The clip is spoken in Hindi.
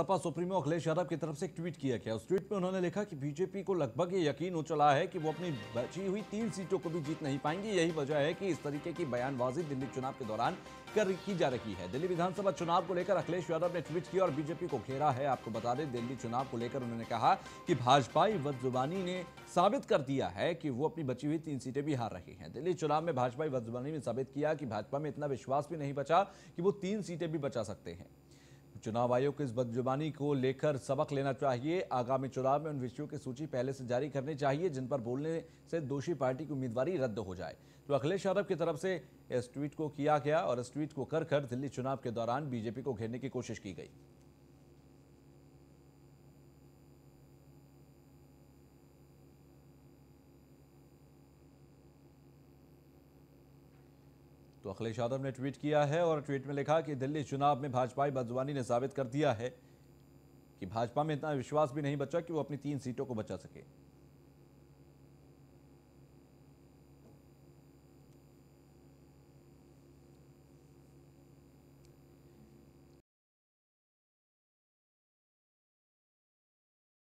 सपा सुप्रीमो अखिलेश यादव की तरफ़ से एक ट्वीट किया गया। उस ट्वीट में उन्होंने लिखा कि बीजेपी को लगभग ये यकीन हो चला है कि वो अपनी बची हुई तीन सीटों को भी जीत नहीं पाएँगी। यही वजह है कि इस तरीके की बयानबाजी दिल्ली चुनाव के दौरान कर की जा रही है। दिल्ली विधानसभा चुनाव को लेकर अखिलेश यादव ने ट्वीट किया और बीजेपी को घेरा है। आपको बता दें, दिल्ली चुनाव को लेकर उन्होंने कहा कि भाजपाई वज्रबानी ने साबित कर दिया है कि वो अपनी बची हुई तीन सीटें भी हार रही हैं। दिल्ली चुनाव में भाजपाई वज्रबानी ने साबित किया कि भाजपा में इतना विश्वास भी नहीं बचा कि वो तीन सीटें भी बचा सकते हैं। चुनाव आयोग को इस बदजुबानी को लेकर सबक लेना चाहिए। आगामी चुनाव में उन विषयों की सूची पहले से जारी करनी चाहिए, जिन पर बोलने से दोषी पार्टी की उम्मीदवारी रद्द हो जाए। तो अखिलेश यादव की तरफ़ से इस ट्वीट को किया गया और इस ट्वीट को कर कर दिल्ली चुनाव के दौरान बीजेपी को घेरने की कोशिश की गई। तो अखिलेश यादव ने ट्वीट किया है और ट्वीट में लिखा कि दिल्ली चुनाव में भाजपाई बदजुबानी ने साबित कर दिया है कि भाजपा में इतना विश्वास भी नहीं बचा कि वो अपनी तीन सीटों को बचा सके।